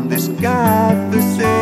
on this godforsaken